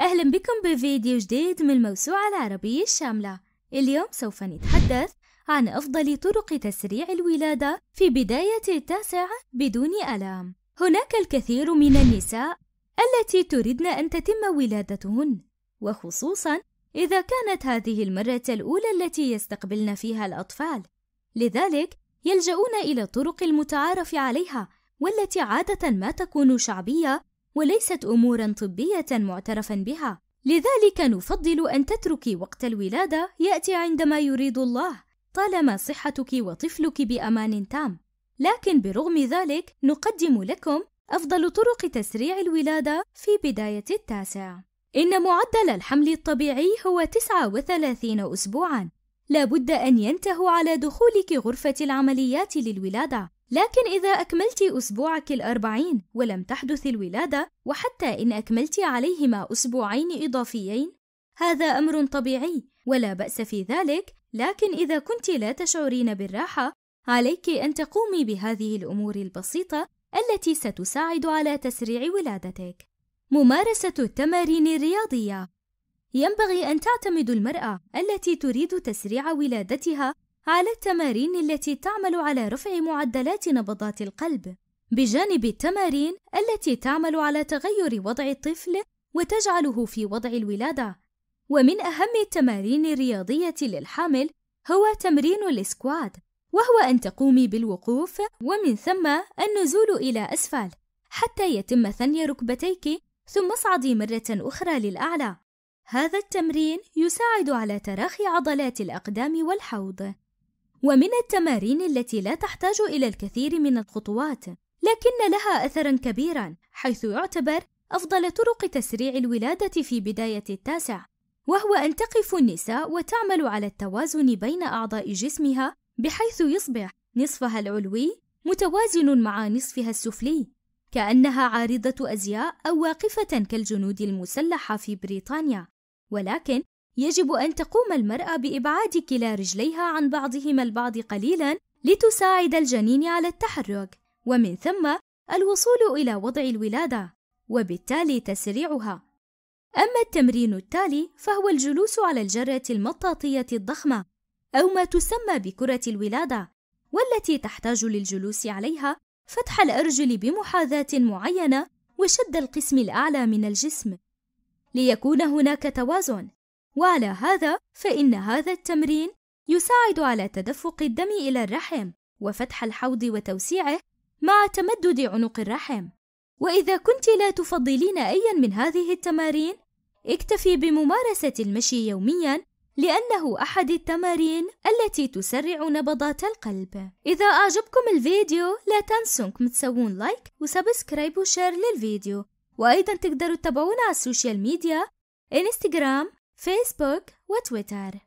أهلا بكم بفيديو جديد من الموسوعة العربية الشاملة. اليوم سوف نتحدث عن أفضل طرق تسريع الولادة في بداية التاسع بدون ألام هناك الكثير من النساء التي تردن أن تتم ولادتهن وخصوصا إذا كانت هذه المرة الأولى التي يستقبلن فيها الأطفال. لذلك يلجؤون إلى الطرق المتعارف عليها والتي عادة ما تكون شعبية وليست امورا طبية معترفا بها. لذلك نفضل أن تتركي وقت الولادة يأتي عندما يريد الله طالما صحتك وطفلك بأمان تام. لكن برغم ذلك نقدم لكم أفضل طرق تسريع الولادة في بداية التاسع. إن معدل الحمل الطبيعي هو 39 اسبوعا. لابد أن ينتهوا على دخولك غرفة العمليات للولادة. لكن إذا أكملت أسبوعك الأربعين ولم تحدث الولادة وحتى إن أكملت عليهما أسبوعين إضافيين هذا أمر طبيعي ولا بأس في ذلك لكن إذا كنت لا تشعرين بالراحة عليك أن تقومي بهذه الأمور البسيطة التي ستساعد على تسريع ولادتك. ممارسة التمارين الرياضية. ينبغي أن تعتمد المرأة التي تريد تسريع ولادتها على التمارين التي تعمل على رفع معدلات نبضات القلب. بجانب التمارين التي تعمل على تغير وضع الطفل وتجعله في وضع الولادة. ومن أهم التمارين الرياضية للحامل هو تمرين الاسكواد وهو أن تقومي بالوقوف ومن ثم النزول إلى أسفل حتى يتم ثني ركبتيك ثم اصعدي مرة أخرى للأعلى. هذا التمرين يساعد على تراخي عضلات الأقدام والحوض. ومن التمارين التي لا تحتاج إلى الكثير من الخطوات لكن لها أثرا كبيرا حيث يعتبر أفضل طرق تسريع الولادة في بداية التاسع وهو أن تقف النساء وتعمل على التوازن بين أعضاء جسمها بحيث يصبح نصفها العلوي متوازن مع نصفها السفلي كأنها عارضة أزياء أو واقفة كالجنود المسلحة في بريطانيا. ولكن يجب أن تقوم المرأة بإبعاد كلا رجليها عن بعضهما البعض قليلا لتساعد الجنين على التحرك ومن ثم الوصول إلى وضع الولادة وبالتالي تسريعها. أما التمرين التالي فهو الجلوس على الجرة المطاطية الضخمة أو ما تسمى بكرة الولادة والتي تحتاج للجلوس عليها فتح الأرجل بمحاذاة معينة وشد القسم الأعلى من الجسم. ليكون هناك توازن. وعلى هذا فإن هذا التمرين يساعد على تدفق الدم إلى الرحم وفتح الحوض وتوسيعه مع تمدد عنق الرحم. وإذا كنت لا تفضلين أيا من هذه التمارين اكتفي بممارسة المشي يوميا لأنه أحد التمارين التي تسرع نبضات القلب. إذا أعجبكم الفيديو لا تنسوا انكم تسوون like و subscribe و share للفيديو. وأيضا تقدروا تتابعونا على ال social media إنستغرام فيسبوك وتويتر